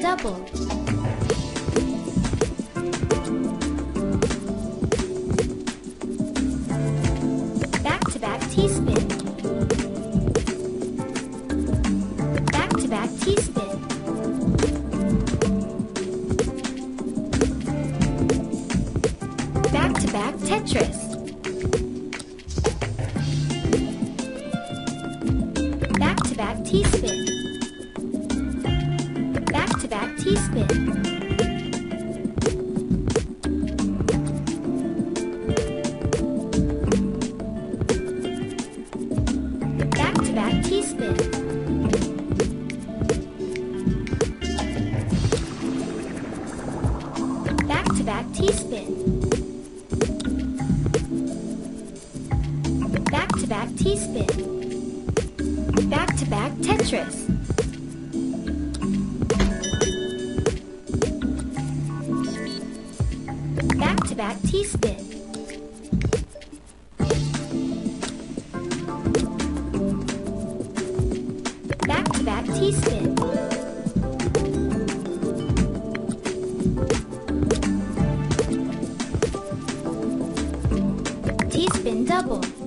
double. Back-to-back T-spin. Back-to-back T-spin. Back-to-back Tetris. Back-to-back T-spin. Back-to-back T-spin. Back-to-back T-spin. Back-to-back T-spin. Back-to-back T-spin. Back-to-back Tetris. Back-to-back T-spin. Back-to-back T-spin. T-spin double.